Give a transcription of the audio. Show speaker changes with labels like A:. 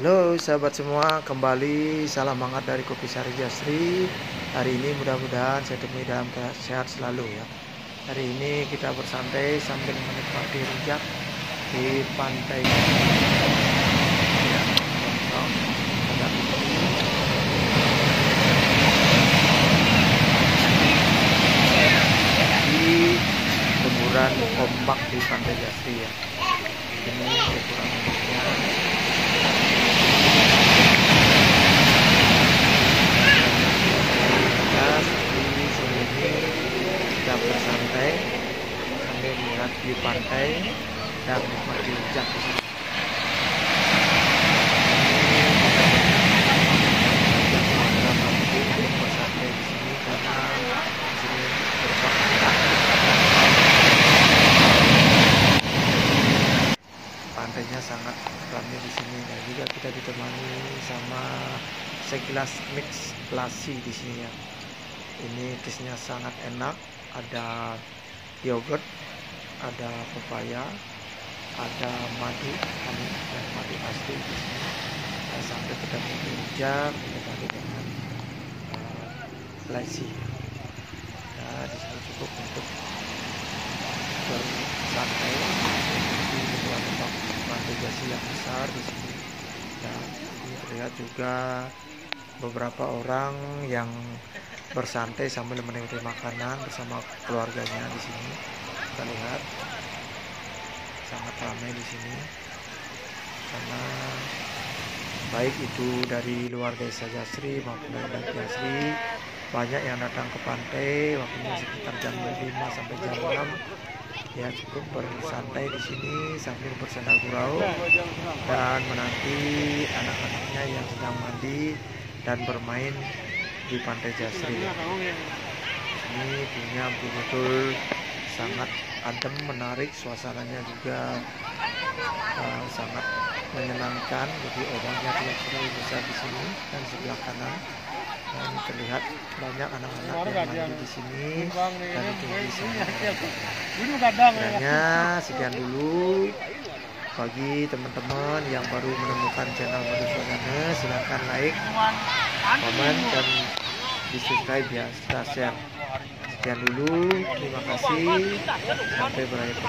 A: Halo sahabat semua, kembali salam hangat dari Kopi Sari Jasri. Hari ini mudah-mudahan saya temui dalam sehat selalu ya. Hari ini kita bersantai sambil menikmati rujak di pantai. Di kuburan kompak di pantai Jasri ya. Ini ukuran melihat di pantai dan menikmati hujan di sini. Pantainya sangat ramai di sini dan juga kita ditemani sama segelas mix lasi di sini ya. Ini tisnya sangat enak, ada yogurt, ada pepaya, ada madu, kami dan madu asli di sini. Dan sampai kita menginjak kita dengan uh, lesi. Nah, di sini cukup untuk bersantai di sebuah tempat pantai jasi yang besar di sini. Dan ini terlihat juga beberapa orang yang bersantai sambil menikmati makanan bersama keluarganya di sini. Kita lihat. Sangat ramai di sini. Karena baik itu dari luar desa Jasri maupun dari Jasri banyak yang datang ke pantai waktunya sekitar jam 5 sampai jam 6 ya cukup bersantai di sini sambil bersandar gurau. Dan menanti anak-anaknya yang sedang mandi dan bermain di Pantai Jasri. Ini punya betul-betul sangat adem, menarik, suasananya juga uh, sangat menyenangkan. Jadi obatnya tidak terlalu besar di sini dan sebelah kanan. Dan terlihat banyak anak-anak yang mandi di sini. dan ditunggu di sini. Kiranya sekian dulu bagi teman-teman yang baru menemukan channel Madu Swadana silahkan like, komen dan di subscribe ya. Serta share sekian dulu terima kasih. Sampai berakhir